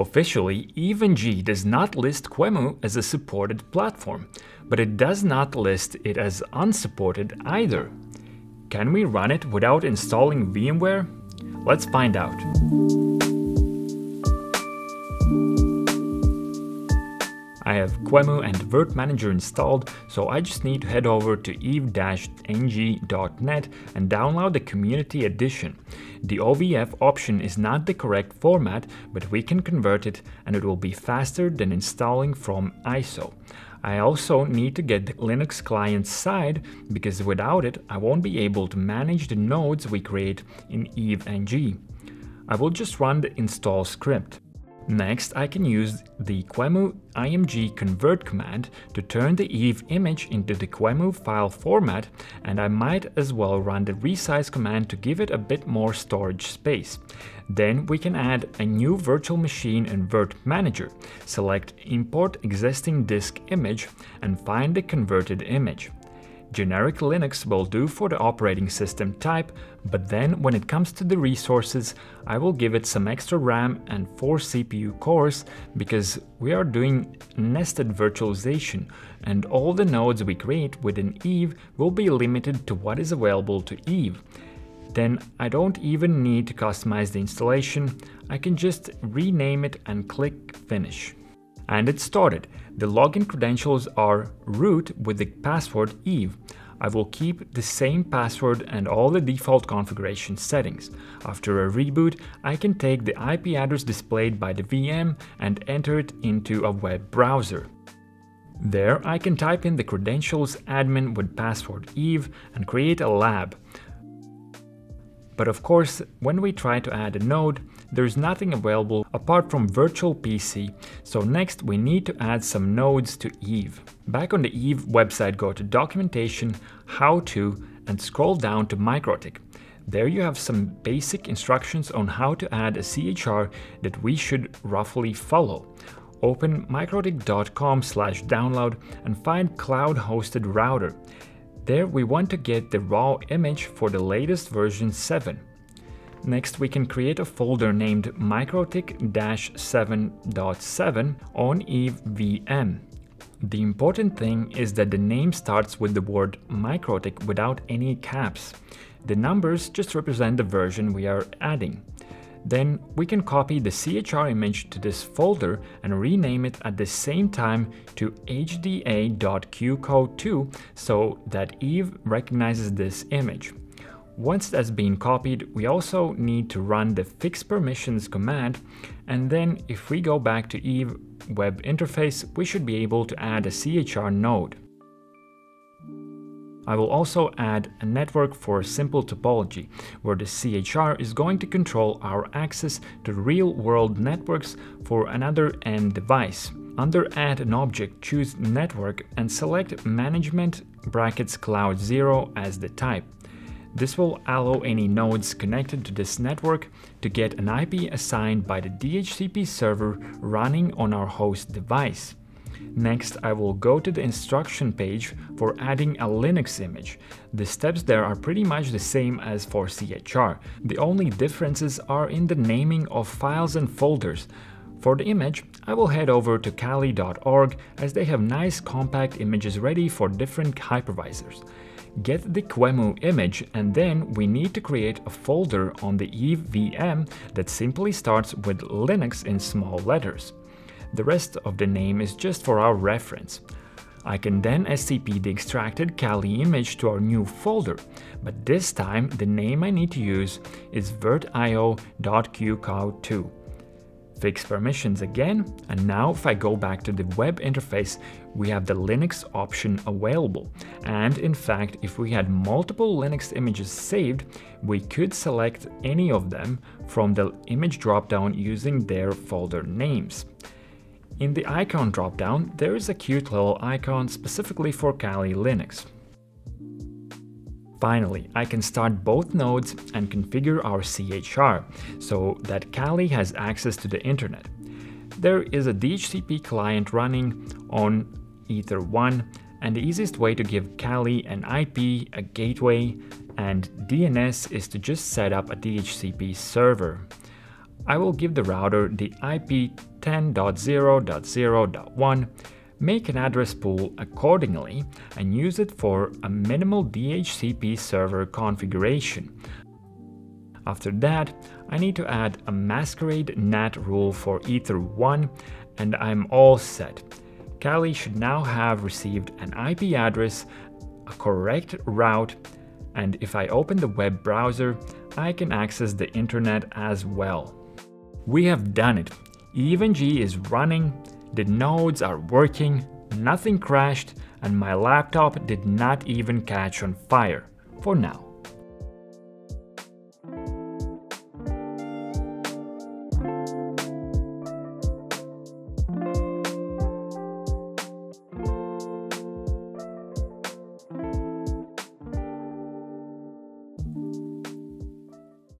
Officially, EVE-NG does not list QEMU as a supported platform, but it does not list it as unsupported either. Can we run it without installing VMware? Let's find out. I have QEMU and Virt Manager installed, so I just need to head over to eve-ng.net and download the Community Edition. The OVF option is not the correct format, but we can convert it and it will be faster than installing from ISO. I also need to get the Linux client side because without it I won't be able to manage the nodes we create in EVE-NG. I will just run the install script. Next, I can use the QEMU img convert command to turn the Eve image into the QEMU file format and I might as well run the resize command to give it a bit more storage space. Then we can add a new virtual machine in Virt Manager, select import existing disk image and find the converted image. Generic Linux will do for the operating system type, but then when it comes to the resources, I will give it some extra RAM and 4 CPU cores because we are doing nested virtualization and all the nodes we create within Eve will be limited to what is available to Eve. Then I don't even need to customize the installation, I can just rename it and click Finish. And it started. The login credentials are root with the password eve. I will keep the same password and all the default configuration settings. After a reboot, I can take the IP address displayed by the VM and enter it into a web browser. There I can type in the credentials admin with password eve and create a lab. But of course, when we try to add a node, there is nothing available apart from virtual PC, so next we need to add some nodes to Eve. Back on the Eve website go to documentation, how to, and scroll down to MikroTik. There you have some basic instructions on how to add a CHR that we should roughly follow. Open mikrotik.com slash download and find cloud hosted router. There we want to get the raw image for the latest version 7. Next, we can create a folder named mikrotik-7.7 on EveVM. The important thing is that the name starts with the word MikroTik without any caps. The numbers just represent the version we are adding. Then we can copy the CHR image to this folder and rename it at the same time to hda.qcow2 so that Eve recognizes this image. Once that's been copied, we also need to run the fix permissions command, and then if we go back to Eve web interface, we should be able to add a CHR node. I will also add a network for a simple topology, where the CHR is going to control our access to real-world networks for another end device. Under Add an object, choose Network and select Management brackets Cloud 0 as the type. This will allow any nodes connected to this network to get an IP assigned by the DHCP server running on our host device. Next, I will go to the instruction page for adding a Linux image. The steps there are pretty much the same as for CHR. The only differences are in the naming of files and folders. For the image, I will head over to kali.org as they have nice compact images ready for different hypervisors get the QEMU image and then we need to create a folder on the Eve VM that simply starts with Linux in small letters. The rest of the name is just for our reference. I can then SCP the extracted Kali image to our new folder, but this time the name I need to use is virtio.qcow2 fix permissions again, and now if I go back to the web interface, we have the Linux option available. And in fact, if we had multiple Linux images saved, we could select any of them from the image dropdown using their folder names. In the icon dropdown, there is a cute little icon specifically for Kali Linux. Finally, I can start both nodes and configure our CHR so that Kali has access to the internet. There is a DHCP client running on Ether 1 and the easiest way to give Kali an IP, a gateway, and DNS is to just set up a DHCP server. I will give the router the IP 10.0.0.1, make an address pool accordingly, and use it for a minimal DHCP server configuration. After that, I need to add a masquerade NAT rule for Ether1 and I'm all set. Kali should now have received an IP address, a correct route, and if I open the web browser, I can access the internet as well. We have done it. EVE-NG is running, the nodes are working, nothing crashed, and my laptop did not even catch on fire, for now.